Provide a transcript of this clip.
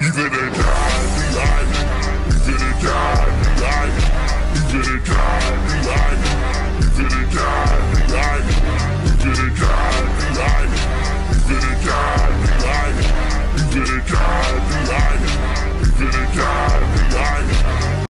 You finna die, Eli. You finna die, Eli. You finna die, Eli. You finna die, Eli. You finna die, Eli. You finna die, Eli. You finna die, Eli.